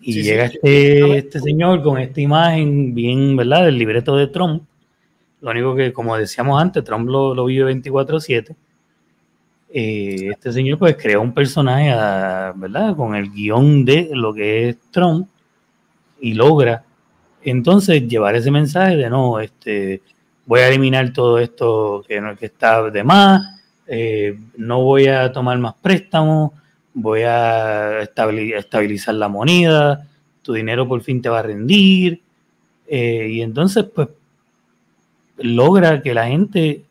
Y llega este, este señor con esta imagen bien, ¿verdad? Del libreto de Trump. Lo único que, como decíamos antes, Trump lo, lo vive 24-7. Eh, este señor pues crea un personaje, ah, ¿verdad? Con el guion de lo que es Trump y logra entonces llevar ese mensaje de no, este, voy a eliminar todo esto que, está de más, eh, no voy a tomar más préstamos, voy a estabilizar la moneda, tu dinero por fin te va a rendir. Eh, y entonces, pues, logra que la gente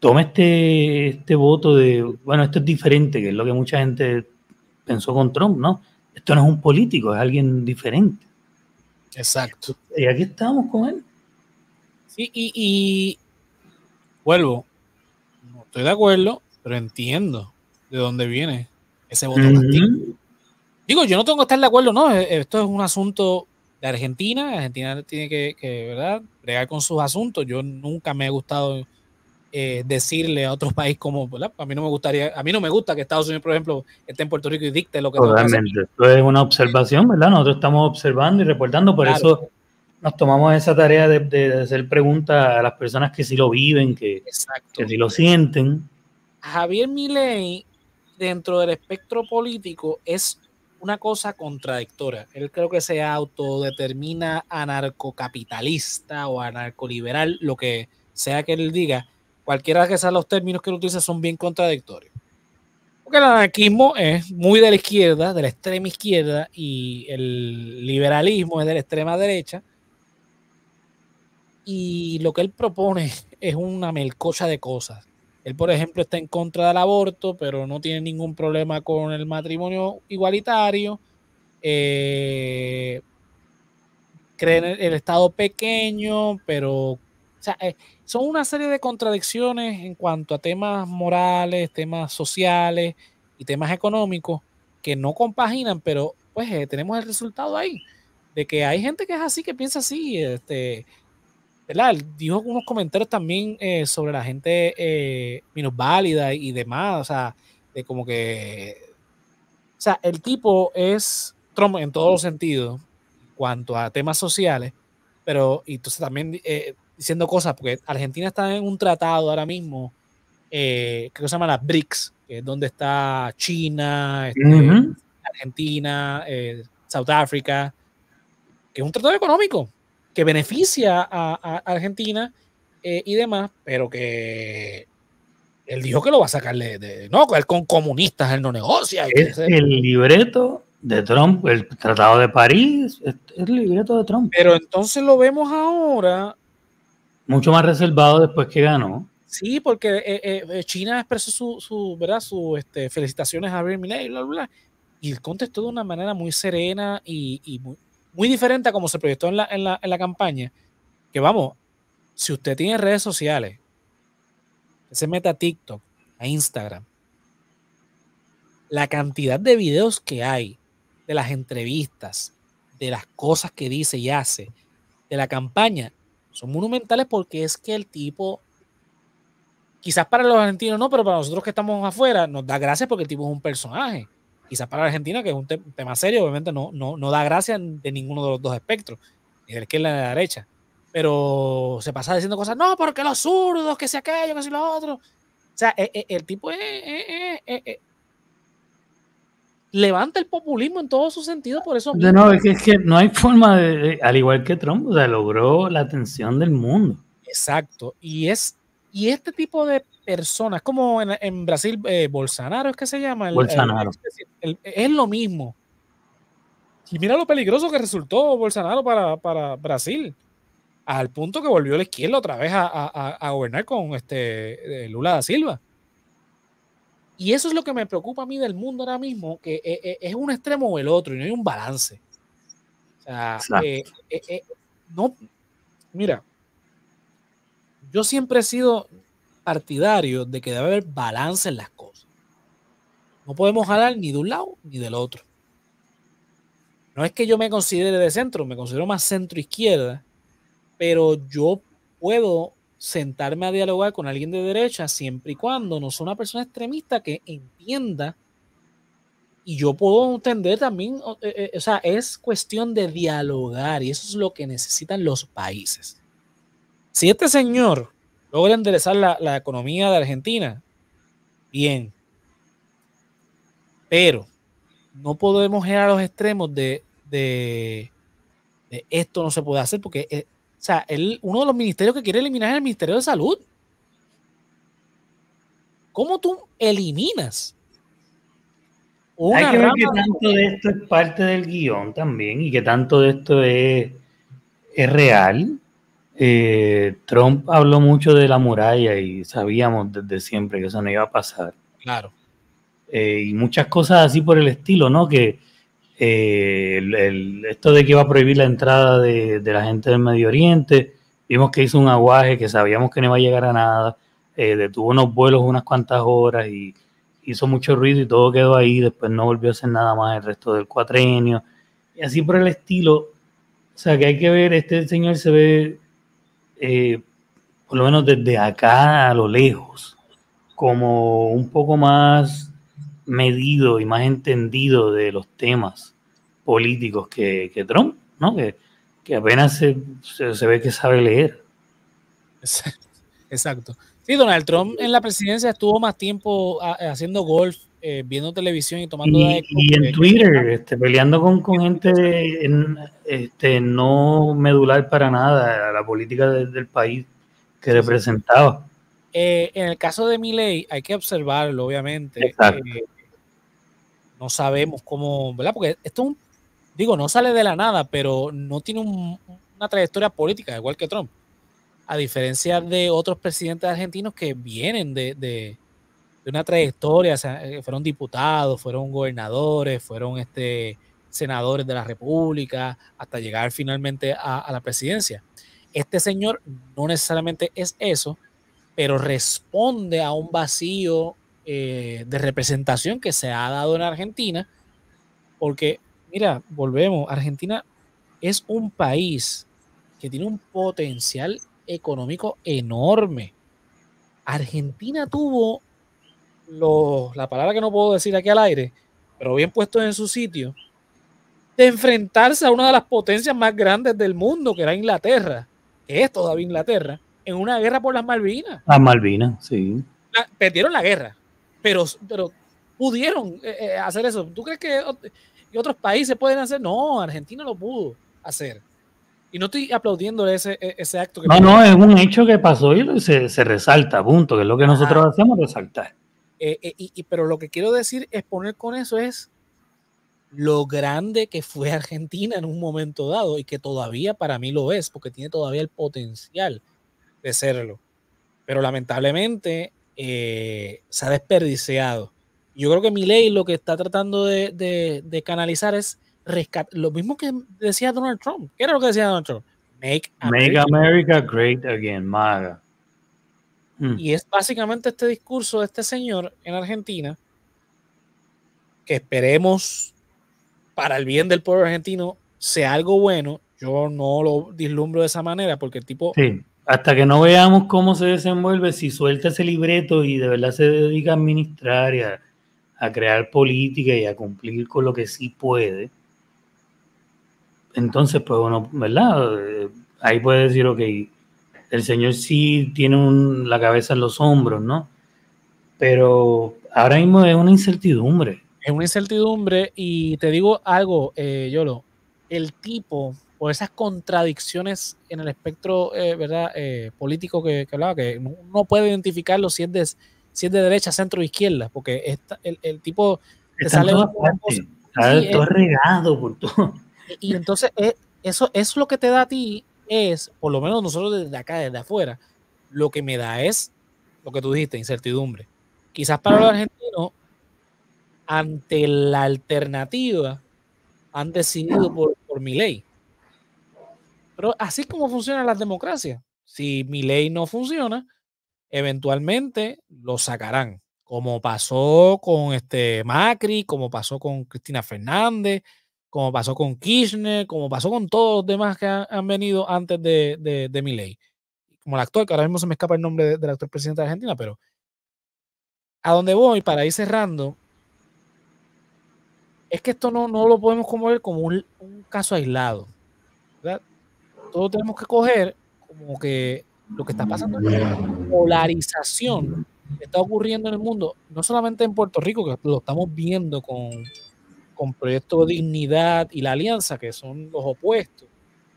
tome este, este voto de, bueno, esto es diferente, que es lo que mucha gente pensó con Trump, ¿no? Esto no es un político, es alguien diferente. Exacto. Y aquí estamos con él. Sí, y vuelvo, estoy de acuerdo, pero entiendo de dónde viene ese voto Digo, yo no tengo que estar de acuerdo, no, eh, esto es un asunto de Argentina, Argentina tiene que, que ¿verdad?, bregar con sus asuntos. Yo nunca me he gustado eh, decirle a otros países como, ¿verdad? A mí no me gustaría, a mí no me gusta que Estados Unidos, por ejemplo, esté en Puerto Rico y dicte lo que Totalmente. Esto es una observación, ¿verdad? Nosotros estamos observando y reportando, por eso nos tomamos esa tarea de, hacer preguntas a las personas que sí lo viven, que, que sí lo sienten. Javier Milei, dentro del espectro político, es una cosa contradictoria. Él creo que se autodetermina anarcocapitalista o anarcoliberal, lo que sea que él diga. Cualquiera que sean los términos que él utiliza son bien contradictorios. Porque el anarquismo es muy de la izquierda, de la extrema izquierda, y el liberalismo es de la extrema derecha y lo que él propone es una melcocha de cosas. Él, por ejemplo, está en contra del aborto, pero no tiene ningún problema con el matrimonio igualitario. Eh, cree en el, Estado pequeño, pero eh, son una serie de contradicciones en cuanto a temas morales, temas sociales y temas económicos que no compaginan, pero pues eh, tenemos el resultado ahí, de que hay gente que es así, que piensa así, este, ¿verdad? Dijo unos comentarios también eh, sobre la gente eh, válida y demás, o sea, de como que, o sea, el tipo es Trump en todos los sentidos, en cuanto a temas sociales, pero y entonces también eh, diciendo cosas, porque Argentina está en un tratado ahora mismo, eh, que se llama las BRICS, que es donde está China, este, Argentina, South Africa, que es un tratado económico, que beneficia a, Argentina eh, y demás, pero que él dijo que lo va a sacarle de, no, con comunistas él no negocia. Es el libreto de Trump, el Tratado de París, es el libreto de Trump. Pero entonces lo vemos ahora. Mucho más reservado después que ganó. Sí, porque eh, eh, China expresó su, su, ¿verdad? su este, felicitaciones a Javier Milei, bla, bla, y él contestó de una manera muy serena y, y muy, diferente a como se proyectó en la, en la, en la campaña, que vamos, si usted tiene redes sociales, se mete a TikTok, a Instagram, la cantidad de videos que hay de las entrevistas, de las cosas que dice y hace, de la campaña, son monumentales porque es que el tipo, quizás para los argentinos no, pero para nosotros que estamos afuera, nos da gracias porque el tipo es un personaje quizás para Argentina, que es un tema serio, obviamente no, no, no da gracia de ninguno de los dos espectros, ni de la ni de la derecha. Pero se pasa diciendo cosas, no, porque los zurdos, que sea aquello, que sea lo otro. O sea, e, e, el, tipo levanta el populismo en todo su sentido, por eso. No, es que, es que no hay forma de, al igual que Trump, o sea, logró la atención del mundo. Exacto. Y es, y este tipo de personas, como en, Brasil, eh, Bolsonaro es que se llama. Bolsonaro. es lo mismo. Y mira lo peligroso que resultó Bolsonaro para, Brasil, al punto que volvió la izquierda otra vez a, gobernar con este eh, Lula da Silva. Y eso es lo que me preocupa a mí del mundo ahora mismo, que eh, eh, es un extremo o el otro y no hay un balance. O sea, eh, no, mira, yo siempre he sido partidario de que debe haber balance en las cosas. No podemos jalar ni de un lado ni del otro. No es que yo me considere de centro, me considero más centro izquierda, pero yo puedo sentarme a dialogar con alguien de derecha siempre y cuando no sea una persona extremista que entienda y yo puedo entender también, eh, eh, o sea, es cuestión de dialogar y eso es lo que necesitan los países. Si este señor logra enderezar la, economía de Argentina, bien, pero no podemos ir a los extremos de, de, de esto no se puede hacer porque eh, o sea, él, uno de los ministerios que quiere eliminar es el Ministerio de Salud. ¿Cómo tú eliminas? Hay que ver que tanto de esto es parte del guion también y que tanto de esto es, es real. Eh, Trump habló mucho de la muralla y sabíamos desde siempre que eso no iba a pasar. Claro. Eh, y muchas cosas así por el estilo, ¿no? Que eh, esto de que iba a prohibir la entrada de, la gente del Medio Oriente, vimos que hizo un aguaje que sabíamos que no iba a llegar a nada, eh, detuvo unos vuelos unas cuantas horas y hizo mucho ruido y todo quedó ahí, después no volvió a hacer nada más el resto del cuatrenio, y así por el estilo, o sea que hay que ver, este señor se ve, eh, por lo menos desde acá a lo lejos, como un poco más medido y más entendido de los temas políticos que, Trump, ¿no? Que, que apenas se, se, ve que sabe leer. Exacto. Sí, Donald Trump en la presidencia estuvo más tiempo haciendo golf, eh, viendo televisión y tomando... Y, y en Twitter, este, peleando con, con gente este, no medular para nada a la política del país que representaba. Eh, en el caso de Milley hay que observarlo, obviamente. Exacto. Eh, no sabemos cómo, ¿verdad? Porque esto, digo, no sale de la nada, pero no tiene una trayectoria política, igual que Trump. A diferencia de otros presidentes argentinos que vienen de, una trayectoria, eh, fueron diputados, fueron gobernadores, fueron este, senadores de la República, hasta llegar finalmente a, a la presidencia. Este señor no necesariamente es eso, pero responde a un vacío eh, de representación que se ha dado en Argentina, porque, mira, volvemos, Argentina es un país que tiene un potencial económico enorme. Argentina tuvo la palabra que no puedo decir aquí al aire, pero bien puesto en su sitio, de enfrentarse a una de las potencias más grandes del mundo, que era Inglaterra, que es todavía Inglaterra, en una guerra por las Malvinas. Las Malvinas, sí. perdieron la guerra, pero, pero pudieron eh, eh, hacer eso. ¿Tú crees que otros países pueden hacer? No, Argentina lo pudo hacer. Y no estoy aplaudiendo ese, e, ese acto. Que no, no, es un hecho que pasó y se, se resalta, punto, que es lo que nosotros hacemos, resaltar. Eh, y, pero lo que quiero decir es poner con eso es lo grande que fue Argentina en un momento dado y que todavía para mí lo es, porque tiene todavía el potencial de serlo. Pero lamentablemente eh, se ha desperdiciado. Yo creo que mi ley lo que está tratando de, canalizar es rescatar lo mismo que decía Donald Trump. ¿Qué era lo que decía Donald Trump? Make America, great again, MAGA. Hmm. Y es básicamente este discurso de este señor en Argentina, que esperemos para el bien del pueblo argentino sea algo bueno. Yo no lo dislumbro de esa manera porque el tipo hasta que no veamos cómo se desenvuelve, si suelta ese libreto y de verdad se dedica a administrar y a, crear política y a cumplir con lo que sí puede, entonces, pues bueno, ¿verdad? Eh, ahí puede decir, ok, el señor sí tiene la cabeza en los hombros, ¿no? Pero ahora mismo es una incertidumbre. Es una incertidumbre y te digo algo, eh, Yolo, el tipo por esas contradicciones en el espectro eh, ¿verdad? Eh, político que, hablaba, que uno puede identificarlo si es de, si es de derecha, centro izquierda, porque el, tipo te sale todo regado por todo. Y, entonces eh, eso es lo que te da a ti, es, por lo menos nosotros desde acá, desde afuera, lo que me da es lo que tú dijiste, incertidumbre. quizás para los argentinos, ante la alternativa, han decidido por, por mi ley. Pero así como funcionan las democracias. Si mi ley no funciona, eventualmente lo sacarán, como pasó con este Macri, como pasó con Cristina Fernández, como pasó con Kirchner, como pasó con todos los demás que han, venido antes de, de, mi ley. Como el actor, que ahora mismo se me escapa el nombre del actor presidente de Argentina, pero a donde voy para ir cerrando, es que esto no, no lo podemos ver como un, un caso aislado. ¿Verdad? Todo tenemos que coger como que lo que está pasando es la polarización que está ocurriendo en el mundo, no solamente en Puerto Rico, que lo estamos viendo con, con Proyecto Dignidad y la Alianza, que son los opuestos,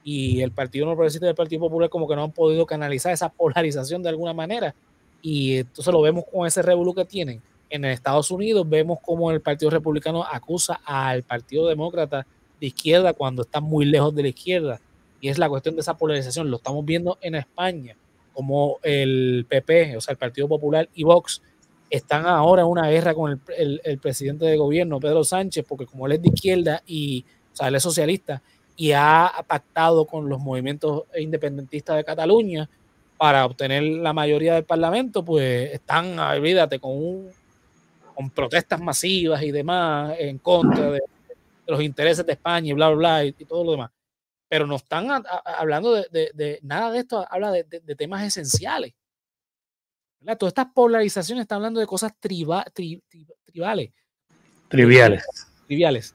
y el Partido No Progresista y el Partido Popular como que no han podido canalizar esa polarización de alguna manera, y entonces lo vemos con ese revuelo que tienen. En Estados Unidos vemos como el Partido Republicano acusa al Partido Demócrata de izquierda cuando está muy lejos de la izquierda y es la cuestión de esa polarización. Lo estamos viendo en España, como el PP, o sea, el Partido Popular y Vox están ahora en una guerra con el, presidente de gobierno, Pedro Sánchez, porque como él es de izquierda y, o sea, él es socialista y ha pactado con los movimientos independentistas de Cataluña para obtener la mayoría del Parlamento, pues están, olvídate, con, con protestas masivas y demás en contra de, los intereses de España y bla, bla, bla, y todo lo demás pero no están hablando de, nada de esto, habla de, temas esenciales. Toda esta polarización está hablando de cosas tribales. Triviales. Triviales.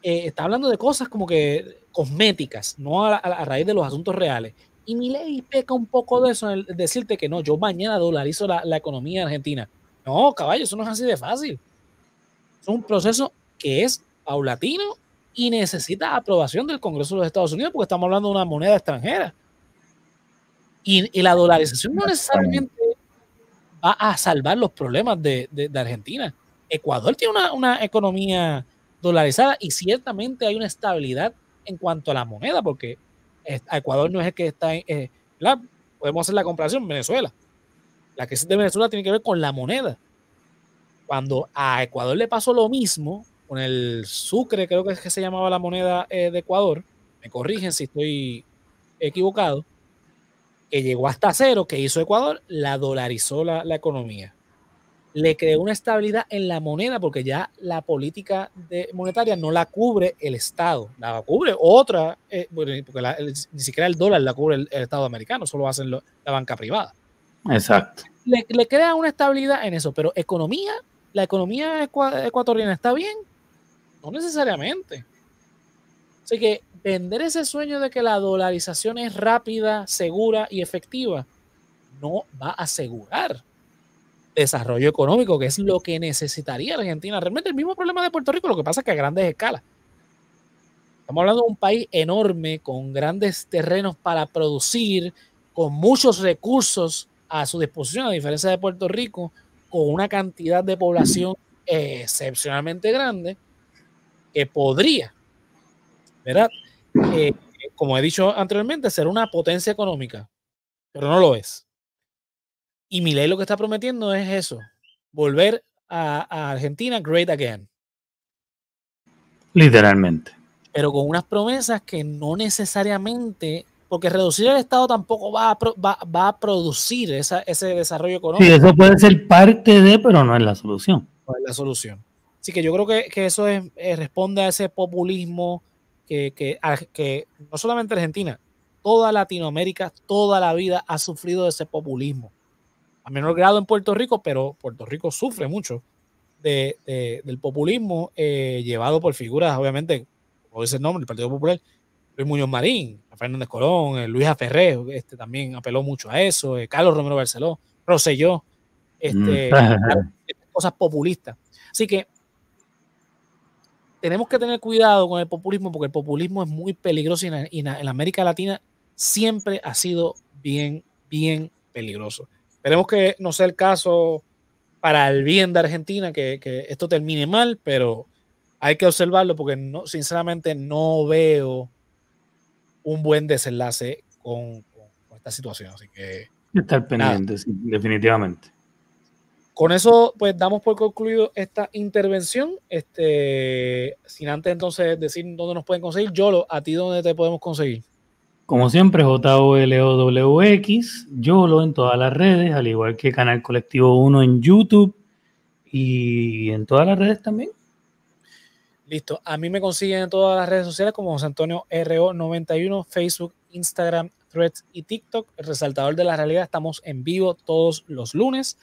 Eh, está hablando de cosas como que cosméticas, no a, raíz de los asuntos reales. Y mi ley peca un poco de eso, en decirte que no, yo mañana dolarizo la, la economía argentina. No, caballo, eso no es así de fácil. Es un proceso que es paulatino y necesita aprobación del Congreso de los Estados Unidos porque estamos hablando de una moneda extranjera. Y, la dolarización no necesariamente va a salvar los problemas de, Argentina. Ecuador tiene una, economía dolarizada y ciertamente hay una estabilidad en cuanto a la moneda, porque Ecuador no es el que está en... Eh, podemos hacer la comparación, Venezuela. La crisis de Venezuela tiene que ver con la moneda. Cuando a Ecuador le pasó lo mismo, con el Sucre, creo que es que se llamaba la moneda eh, de Ecuador, me corrigen si estoy equivocado, que llegó hasta cero, que hizo Ecuador, la dolarizó la, economía. Le creó una estabilidad en la moneda porque ya la política de, monetaria no la cubre el Estado, la cubre otra, eh, porque ni siquiera el dólar la cubre el, Estado americano, solo hacen la banca privada. Exacto. Le, le, crea una estabilidad en eso, pero economía, la economía ecuatoriana está bien, no necesariamente. Así que vender ese sueño de que la dolarización es rápida, segura y efectiva no va a asegurar desarrollo económico, que es lo que necesitaría Argentina. Realmente el mismo problema de Puerto Rico, lo que pasa es que a grandes escalas. Estamos hablando de un país enorme, con grandes terrenos para producir, con muchos recursos a su disposición, a diferencia de Puerto Rico, con una cantidad de población excepcionalmente grande que podría, ¿verdad? Eh, como he dicho anteriormente, ser una potencia económica, pero no lo es. Y mi ley lo que está prometiendo es eso, volver a, Argentina great again. Literalmente. Pero con unas promesas que no necesariamente, porque reducir el Estado tampoco va a, va, a producir ese desarrollo económico. Sí, eso puede ser parte de, pero no es la solución. No es la solución. Así que yo creo que, eso es, eh, responde a ese populismo que, que, no solamente Argentina, toda Latinoamérica, toda la vida ha sufrido de ese populismo. A menor grado en Puerto Rico, pero Puerto Rico sufre mucho de, del populismo eh, llevado por figuras, obviamente, como dice el nombre, el Partido Popular, Luis Muñoz Marín, Fernández Colón, eh, Luis Aferré, este también apeló mucho a eso, Carlos Romero Barceló, Rosselló, este, mm. [LAUGHS] cosas populistas. Así que tenemos que tener cuidado con el populismo porque el populismo es muy peligroso y en, América Latina siempre ha sido bien, bien peligroso. Esperemos que no sea el caso para el bien de Argentina, que, esto termine mal, pero hay que observarlo porque no, sinceramente no veo un buen desenlace con, esta situación. Así que. Estar pendiente, definitivamente. Con eso, pues damos por concluido esta intervención. Este, sin antes entonces decir dónde nos pueden conseguir. Yolo, ¿a ti dónde te podemos conseguir? Como siempre, J-O-L-O-W-X, Yolo en todas las redes, al igual que Canal Colectivo 1 en YouTube y en todas las redes también. Listo. A mí me consiguen en todas las redes sociales como José Antonio RO91, Facebook, Instagram, Threads y TikTok. El resaltador de la realidad. Estamos en vivo todos los lunes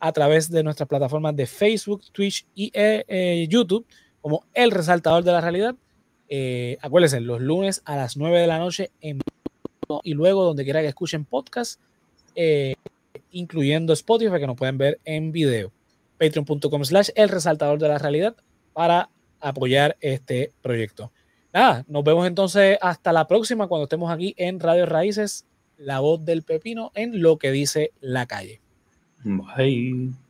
a través de nuestras plataformas de Facebook, Twitch y eh, eh, YouTube como El Resaltador de la Realidad. Eh, acuérdense, los lunes a las 9 de la noche en y luego donde quiera que escuchen podcast, eh, incluyendo Spotify, que nos pueden ver en video. Patreon.com slash El Resaltador de la Realidad para apoyar este proyecto. Nada, nos vemos entonces hasta la próxima cuando estemos aquí en Radio Raíces, la voz del pepino en lo que dice la calle. 嗯，拜。